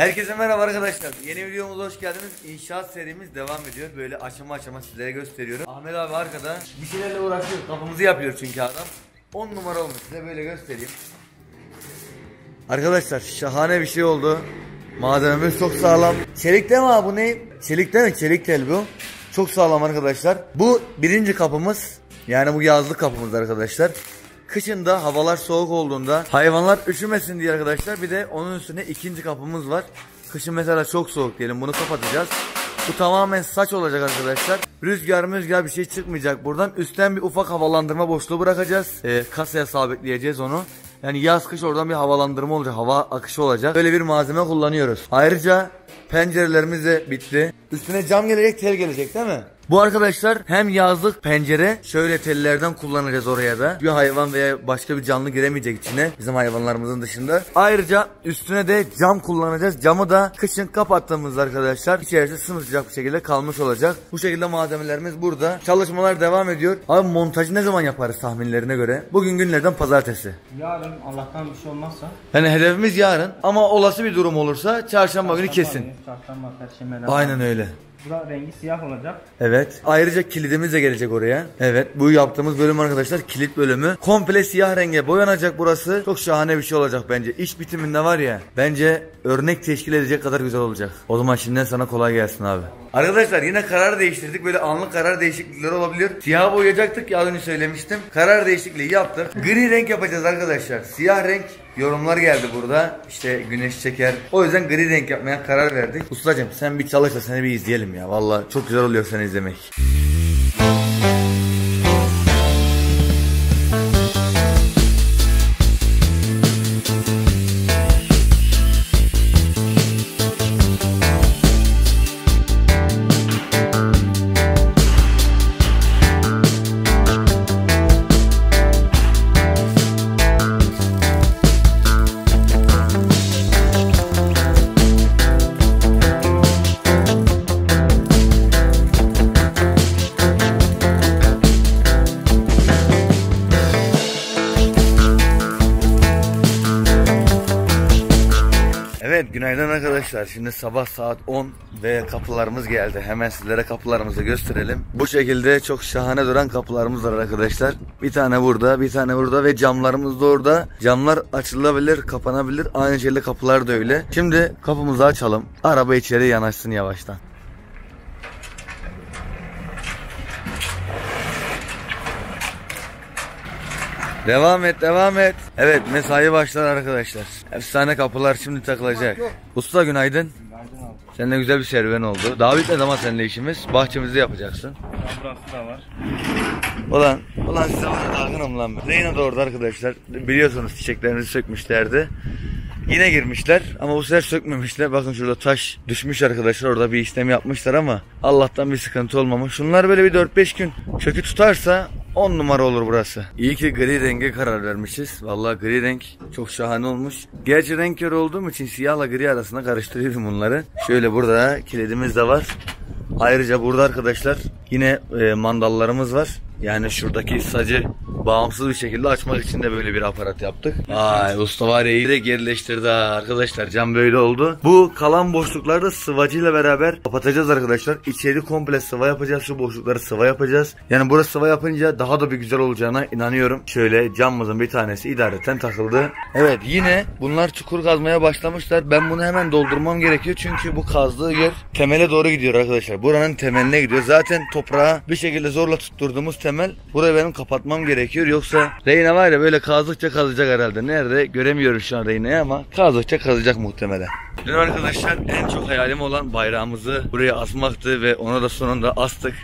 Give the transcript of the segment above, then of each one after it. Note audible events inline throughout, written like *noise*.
Herkese merhaba arkadaşlar. Yeni videomuza hoş geldiniz. İnşaat serimiz devam ediyor. Böyle aşama aşama sizlere gösteriyorum. Ahmet abi arkada bir şeylerle uğraşıyor. Kapımızı yapıyor çünkü adam. 10 numara olmuş. Size böyle göstereyim. Arkadaşlar şahane bir şey oldu. Malzememiz çok sağlam. Çelik değil mi abi bu ne? Çelik değil mi? Çelik tel bu. Çok sağlam arkadaşlar. Bu birinci kapımız. Yani bu yazlık kapımız arkadaşlar. Kışında havalar soğuk olduğunda hayvanlar üşümesin diye arkadaşlar bir de onun üstüne ikinci kapımız var. Kışın mesela çok soğuk diyelim bunu kapatacağız. Bu tamamen saç olacak arkadaşlar. Rüzgar müzgar bir şey çıkmayacak buradan. Üstten bir ufak havalandırma boşluğu bırakacağız. Ee, kasaya sabitleyeceğiz onu. Yani yaz kış oradan bir havalandırma olacak. Hava akışı olacak. Böyle bir malzeme kullanıyoruz. Ayrıca pencerelerimiz de bitti. Üstüne cam gelecek tel gelecek değil mi? Bu arkadaşlar hem yazlık pencere şöyle tellerden kullanacağız oraya da. Bir hayvan veya başka bir canlı giremeyecek içine bizim hayvanlarımızın dışında. Ayrıca üstüne de cam kullanacağız. Camı da kışın kapattığımız arkadaşlar içerisi sımsıcak bir şekilde kalmış olacak. Bu şekilde malzemelerimiz burada. Çalışmalar devam ediyor. Abi montajı ne zaman yaparız tahminlerine göre? Bugün günlerden pazartesi. Yarın Allah'tan bir şey olmazsa Yani hedefimiz yarın ama olası bir durum olursa çarşamba günü kesin. Çarşamba, perşembe. Aynen öyle. Bura rengi siyah olacak. Evet. Ayrıca kilidimiz de gelecek oraya. Evet. Bu yaptığımız bölüm arkadaşlar kilit bölümü. Komple siyah renge boyanacak burası. Çok şahane bir şey olacak bence. İş bitiminde var ya. Bence örnek teşkil edecek kadar güzel olacak. O zaman şimdiden sana kolay gelsin abi. Arkadaşlar yine karar değiştirdik. Böyle anlık karar değişiklikleri olabiliyor. Siyah boyayacaktık ya az önce söylemiştim. Karar değişikliği yaptık. Gri renk yapacağız arkadaşlar. Siyah renk yorumlar geldi burada. İşte güneş çeker. O yüzden gri renk yapmaya karar verdik. Ustacım sen bir çalış da seni bir izleyelim ya. Vallahi çok güzel oluyor seni izlemek. Arkadaşlar. Şimdi sabah saat 10 ve kapılarımız geldi. Hemen sizlere kapılarımızı gösterelim. Bu şekilde çok şahane duran kapılarımız var arkadaşlar. Bir tane burada, bir tane burada ve camlarımız da orada. Camlar açılabilir, kapanabilir. Aynı şekilde kapılar da öyle. Şimdi kapımızı açalım. Araba içeri yanaşsın yavaştan. Devam et, devam et. Evet, mesai başlar arkadaşlar. Efsane kapılar şimdi takılacak. Usta günaydın. Günaydın abi. Seninle güzel bir serüven oldu. Daha bitmedi ama seninle işimiz. Bahçemizi yapacaksın. Ya burası da var. Ulan, ulan size var ya dargınım lan. Zeyno da orada arkadaşlar. Biliyorsunuz çiçeklerimizi sökmüşlerdi. Yine girmişler ama bu sefer sökmemişler. Bakın şurada taş düşmüş arkadaşlar. Orada bir işlem yapmışlar ama Allah'tan bir sıkıntı olmamış. Şunlar böyle bir 4-5 gün kökü tutarsa 10 numara olur burası. İyi ki gri renge karar vermişiz. Vallahi gri renk çok şahane olmuş. Gerçi renk kör olduğum için siyahla gri arasında karıştırıyorum bunları. Şöyle burada kilidimiz de var. Ayrıca burada arkadaşlar yine e, mandallarımız var. Yani şuradaki sacı bağımsız bir şekilde açmak için de böyle bir aparat yaptık. Ay usta var ya de gerileştirdi ha arkadaşlar cam böyle oldu. Bu kalan boşlukları sıvacıyla beraber kapatacağız arkadaşlar. İçeri komple sıva yapacağız. Şu boşlukları sıva yapacağız. Yani burası sıva yapınca daha da bir güzel olacağına inanıyorum. Şöyle camımızın bir tanesi idareten takıldı. Evet yine bunlar çukur kazmaya başlamışlar. Ben bunu hemen doldurmam gerekiyor. Çünkü bu kazdığı yer temele doğru gidiyor arkadaşlar. Buranın temeline gidiyor. Zaten toprağa bir şekilde zorla tutturduğumuz temel. Burayı benim kapatmam gerekiyor. Yoksa Reyna var ya böyle kazdıkça kazacak herhalde. Nerede göremiyorum şu an Reyna'yı ama kazdıkça kazacak muhtemelen. Dün arkadaşlar en çok hayalim olan bayrağımızı buraya asmaktı ve ona da sonunda astık.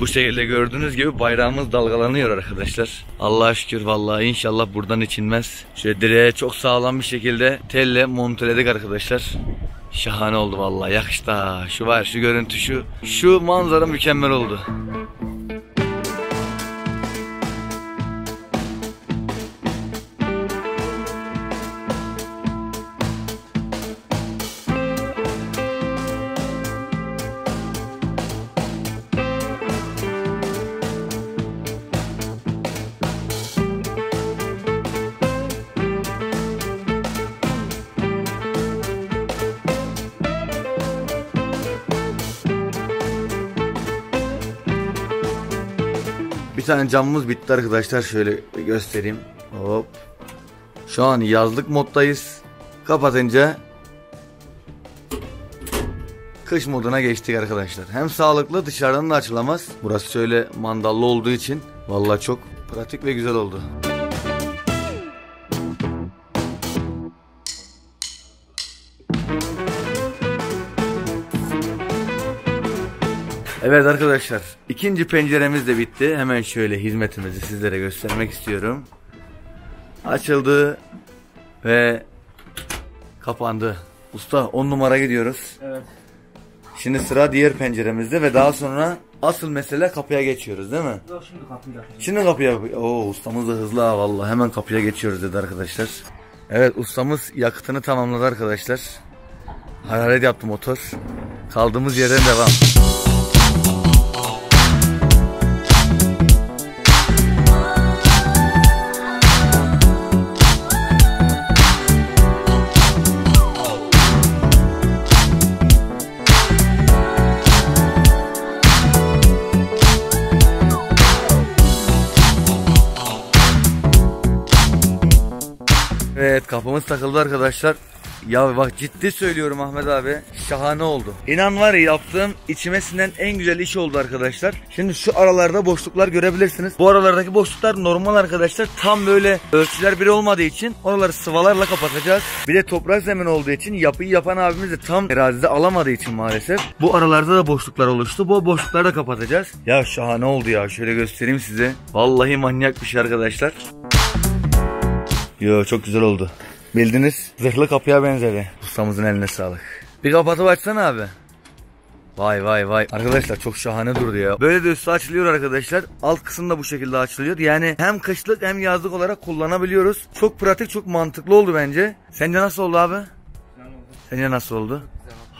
Bu şekilde gördüğünüz gibi bayrağımız dalgalanıyor arkadaşlar. Allah'a şükür vallahi inşallah buradan içilmez. Şöyle direğe çok sağlam bir şekilde telle monteledik arkadaşlar. Şahane oldu vallahi yakıştı ha. Şu var şu görüntü şu. Şu manzara mükemmel oldu. Bir tane camımız bitti arkadaşlar. Şöyle göstereyim. Hop. Şu an yazlık moddayız. Kapatınca kış moduna geçtik arkadaşlar. Hem sağlıklı dışarıdan da açılamaz. Burası şöyle mandallı olduğu için vallahi çok pratik ve güzel oldu. Evet arkadaşlar ikinci penceremiz de bitti. Hemen şöyle hizmetimizi sizlere göstermek istiyorum. Açıldı ve kapandı. Usta 10 numara gidiyoruz. Evet. Şimdi sıra diğer penceremizde ve daha sonra asıl mesele kapıya geçiyoruz değil mi? Yok şimdi kapıyı açacağım. Şimdi kapıya... Oo ustamız da hızlı ha vallahi hemen kapıya geçiyoruz dedi arkadaşlar. Evet ustamız yakıtını tamamladı arkadaşlar. Hararet yaptı motor. Kaldığımız yerden devam. Kapımız takıldı arkadaşlar. Ya bak ciddi söylüyorum Ahmet abi. Şahane oldu. İnan var ya yaptığım içime sinen en güzel iş oldu arkadaşlar. Şimdi şu aralarda boşluklar görebilirsiniz. Bu aralardaki boşluklar normal arkadaşlar. Tam böyle ölçüler biri olmadığı için oraları sıvalarla kapatacağız. Bir de toprak zemin olduğu için yapıyı yapan abimiz de tam erazide alamadığı için maalesef. Bu aralarda da boşluklar oluştu. Bu boşlukları da kapatacağız. Ya şahane oldu ya. Şöyle göstereyim size. Vallahi manyak bir şey arkadaşlar. Yo çok güzel oldu. Bildiniz zırhlı kapıya benzedi. Ustamızın eline sağlık. Bir kapatıp açsana abi. Vay vay vay. Arkadaşlar çok şahane durdu ya. Böyle de üstü açılıyor arkadaşlar. Alt kısım da bu şekilde açılıyor. Yani hem kışlık hem yazlık olarak kullanabiliyoruz. Çok pratik çok mantıklı oldu bence. Sence nasıl oldu abi? Sence nasıl oldu?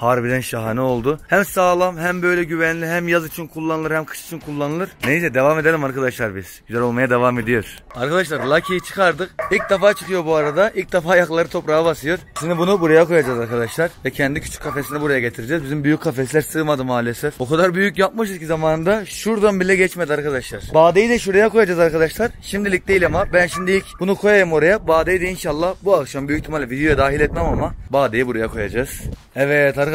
Harbiden şahane oldu. Hem sağlam hem böyle güvenli hem yaz için kullanılır hem kış için kullanılır. Neyse devam edelim arkadaşlar biz. Güzel olmaya devam ediyor. Arkadaşlar Lucky'yi çıkardık. İlk defa çıkıyor bu arada. İlk defa ayakları toprağa basıyor. Şimdi bunu buraya koyacağız arkadaşlar. Ve kendi küçük kafesini buraya getireceğiz. Bizim büyük kafesler sığmadı maalesef. O kadar büyük yapmışız ki zamanında şuradan bile geçmedi arkadaşlar. Badeyi de şuraya koyacağız arkadaşlar. Şimdilik değil ama ben şimdi ilk bunu koyayım oraya. Badeyi de inşallah bu akşam büyük ihtimalle videoya dahil etmem ama Badeyi buraya koyacağız. Evet arkadaşlar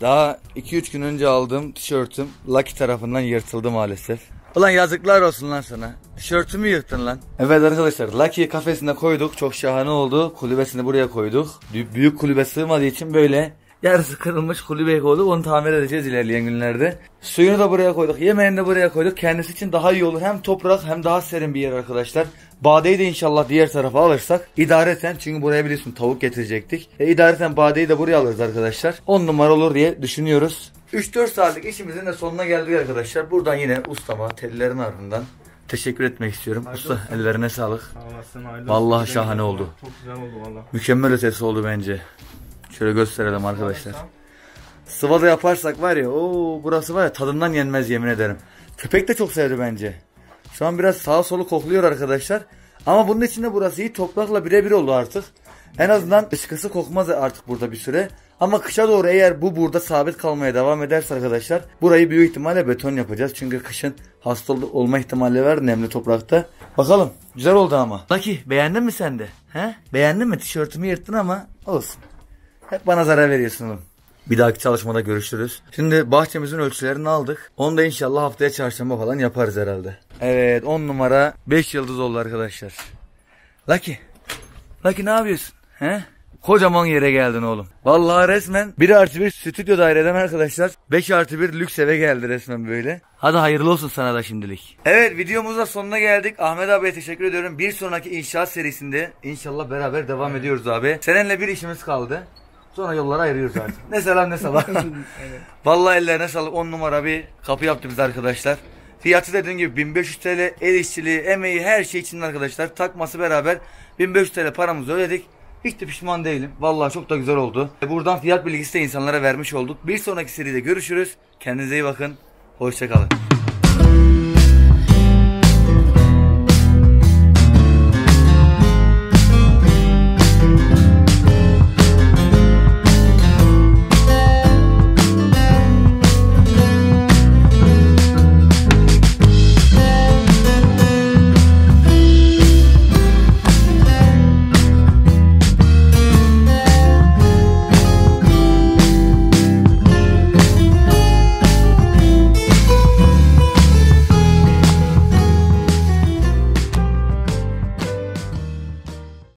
daha 2-3 gün önce aldığım tişörtüm Lucky tarafından yırtıldı maalesef. Ulan yazıklar olsun lan sana. Tişörtümü yırttın lan. Evet arkadaşlar Lucky'yi kafesine koyduk. Çok şahane oldu. Kulübesini buraya koyduk. Büyük, büyük kulübe sığmadığı için böyle yarısı kırılmış kulübeye koyduk. Onu tamir edeceğiz ilerleyen günlerde. Suyunu da buraya koyduk. Yemeğini de buraya koyduk. Kendisi için daha iyi olur. Hem toprak hem daha serin bir yer arkadaşlar. Badeyi de inşallah diğer tarafa alırsak idareten çünkü buraya biliyorsun tavuk getirecektik. E, idareten badeyi de buraya alırız arkadaşlar. 10 numara olur diye düşünüyoruz. 3-4 saatlik işimizin de sonuna geldik arkadaşlar. Buradan yine ustama tellerin ardından teşekkür etmek istiyorum. Usta ellerine sağlık. Sağ hayırlı Vallahi olsun. şahane oldu. Çok güzel oldu valla. Mükemmel ötesi oldu bence. Şöyle gösterelim arkadaşlar. Sıvada yaparsak var ya o burası var ya tadından yenmez yemin ederim. Köpek de çok sevdi bence. Şu an biraz sağa solu kokluyor arkadaşlar. Ama bunun içinde burası iyi toprakla birebir oldu artık. En azından ışkısı kokmaz artık burada bir süre. Ama kışa doğru eğer bu burada sabit kalmaya devam ederse arkadaşlar burayı büyük ihtimalle beton yapacağız. Çünkü kışın hasta ol- olma ihtimali var nemli toprakta. Bakalım güzel oldu ama. Lucky beğendin mi sen de? He? Beğendin mi? Tişörtümü yırttın ama olsun. Hep bana zarar veriyorsun oğlum. Bir dahaki çalışmada görüşürüz. Şimdi bahçemizin ölçülerini aldık. Onu da inşallah haftaya çarşamba falan yaparız herhalde. Evet 10 numara 5 yıldız oldu arkadaşlar. Lucky. Lucky ne yapıyorsun? He? Kocaman yere geldin oğlum. Vallahi resmen 1 artı 1 stüdyo daireden arkadaşlar 5 artı 1 lüks eve geldi resmen böyle. Hadi hayırlı olsun sana da şimdilik. Evet videomuzda sonuna geldik. Ahmet abiye teşekkür ediyorum. Bir sonraki inşaat serisinde inşallah beraber devam ediyoruz abi. Seninle bir işimiz kaldı. Sonra yollara ayırıyoruz artık. *laughs* ne selam ne sabah. *laughs* Vallahi ellerine sağlık 10 numara bir kapı yaptı biz arkadaşlar. Fiyatı dediğim gibi 1500 TL el işçiliği, emeği her şey için arkadaşlar. Takması beraber 1500 TL paramızı ödedik. Hiç de pişman değilim. Vallahi çok da güzel oldu. Buradan fiyat bilgisi de insanlara vermiş olduk. Bir sonraki seride görüşürüz. Kendinize iyi bakın. Hoşçakalın.